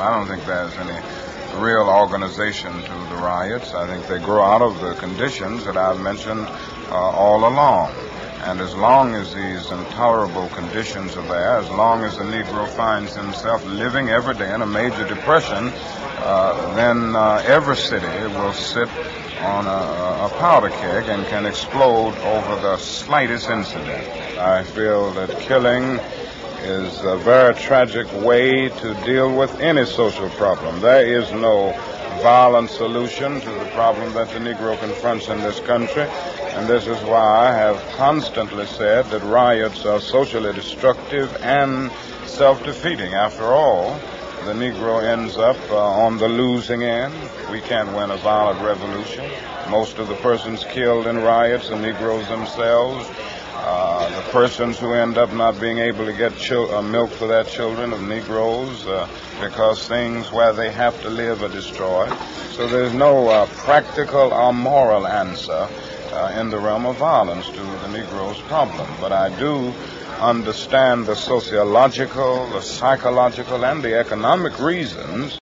I don't think there's any real organization to the riots. I think they grow out of the conditions that I've mentioned uh, all along. And as long as these intolerable conditions are there, as long as the Negro finds himself living every day in a major depression, uh, then uh, every city will sit on a, a, powder keg and can explode over the slightest incident. I feel that killing is a very tragic way to deal with any social problem. There is no violent solution to the problem that the Negro confronts in this country, and this is why I have constantly said that riots are socially destructive and self-defeating. After all, the Negro ends up uh, on the losing end. We can't win a violent revolution. Most of the persons killed in riots are Negroes themselves. Uh, the persons who end up not being able to get chil- uh, milk for their children of Negroes uh, because things where they have to live are destroyed. So there's no uh, practical or moral answer uh, in the realm of violence to the Negroes' problem. But I do understand the sociological, the psychological, and the economic reasons